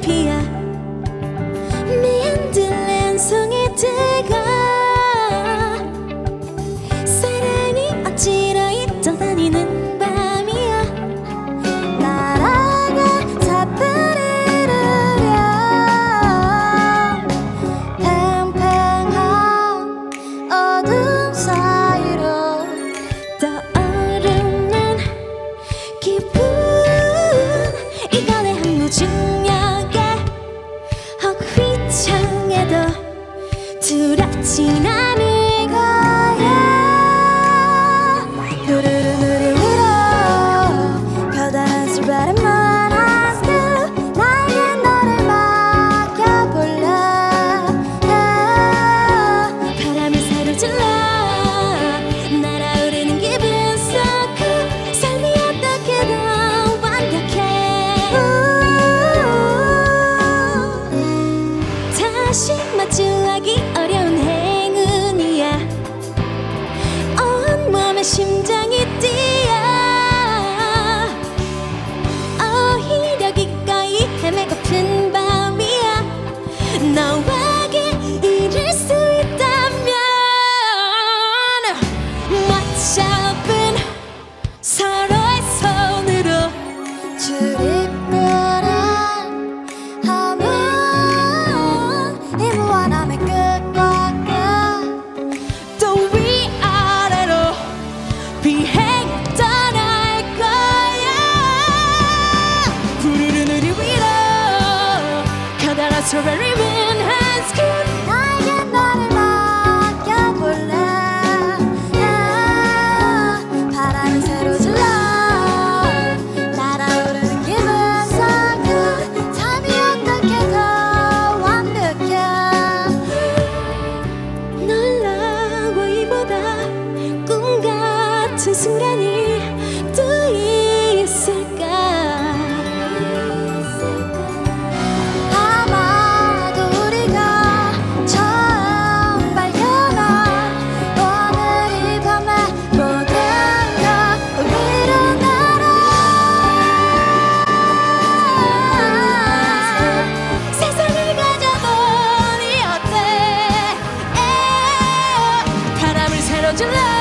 피어 미안들랜 송이들과 사랑이 어찌러 떠다니는 밤이야. 날아가 사투리르려 팽팽한 어둠 사이로 떠오르는 한무 중력에 혹 휘청해도 두렵진 않을 다시 마주하기 어려운 행운이야. 온 몸에 심장 surrendering. cheiro de lama.